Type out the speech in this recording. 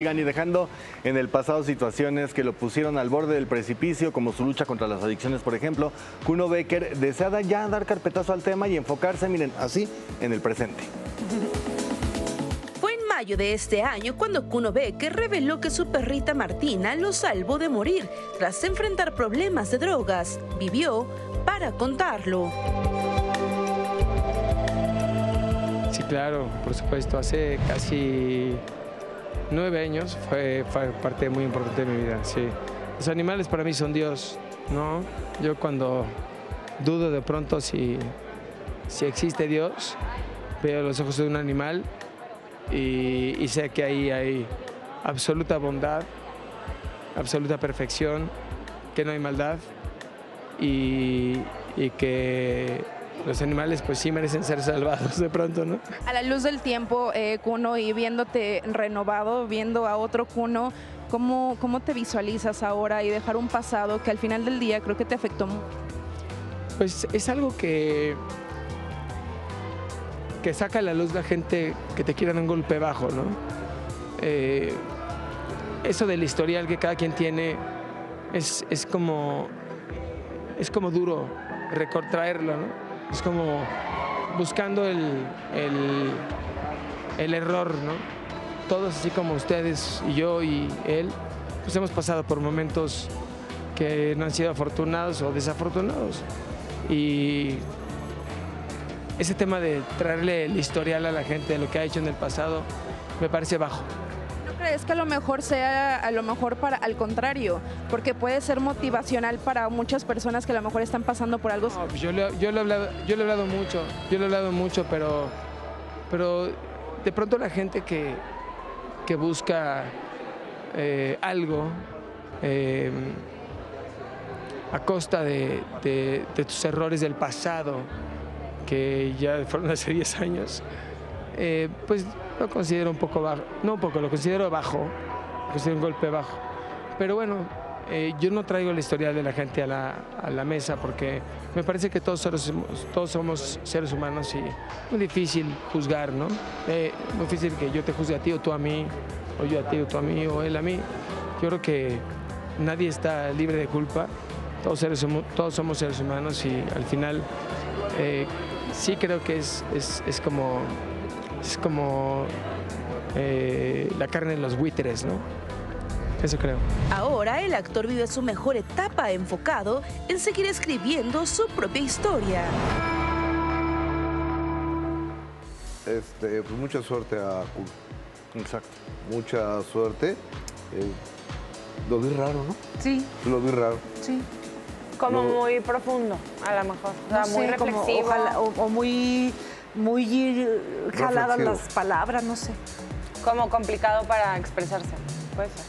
y dejando en el pasado situaciones que lo pusieron al borde del precipicio, como su lucha contra las adicciones, por ejemplo, Kuno Becker desea ya dar carpetazo al tema y enfocarse, miren, así, en el presente. Fue en mayo de este año cuando Kuno Becker reveló que su perrita Martina lo salvó de morir tras enfrentar problemas de drogas. Vivió para contarlo. Sí, claro, por supuesto. Hace casi nueve años fue, parte muy importante de mi vida, sí. Los animales para mí son Dios, ¿no? Yo cuando dudo de pronto si, si existe Dios, veo los ojos de un animal y, sé que ahí hay absoluta bondad, absoluta perfección, que no hay maldad y, y que los animales pues sí merecen ser salvados de pronto, ¿no? A la luz del tiempo, eh, Cuno, y viéndote renovado, viendo a otro Cuno, ¿cómo, ¿cómo te visualizas ahora y dejar un pasado que al final del día creo que te afectó mucho? Pues es algo que, que saca a la luz la gente que te quiera un golpe bajo, ¿no? Eh, eso del historial que cada quien tiene es, es como, es como duro recontraerlo, ¿no? Es como buscando el, el, error, ¿no? Todos, así como ustedes y yo y él, pues hemos pasado por momentos que no han sido afortunados o desafortunados. Y ese tema de traerle el historial a la gente de lo que ha hecho en el pasado me parece bajo crees que a lo mejor sea a lo mejor para al contrario? Porque puede ser motivacional para muchas personas que a lo mejor están pasando por algo. Pues yo, le, yo, he hablado, yo he hablado mucho, yo le he hablado mucho, pero, pero de pronto la gente que, que busca eh, algo eh, a costa de, de, tus errores del pasado, que ya fueron hace 10 años, eh, pues lo considero un poco bajo, no un poco, lo considero bajo, lo considero un golpe bajo. Pero bueno, eh, yo no traigo la historia de la gente a la, mesa porque me parece que todos, todos somos seres humanos y muy difícil juzgar, ¿no? Eh, muy difícil que yo te juzgue a ti o tú a mí, o yo a ti o tú a mí, o él a mí. Yo creo que nadie está libre de culpa, todos, seres, todos somos seres humanos y al final sí creo que es, es, es como es como eh, la carne de los buitres, ¿no? Eso creo. Ahora el actor vive su mejor etapa enfocado en seguir escribiendo su propia historia. Este, pues mucha suerte a Exacto. Mucha suerte. Eh, lo vi raro, ¿no? Sí. Lo vi raro. Sí. Como muy profundo, a lo mejor. O sea, muy reflexivo. o, muy muy jalado las palabras, no sé. Como complicado para expresarse, puede ser.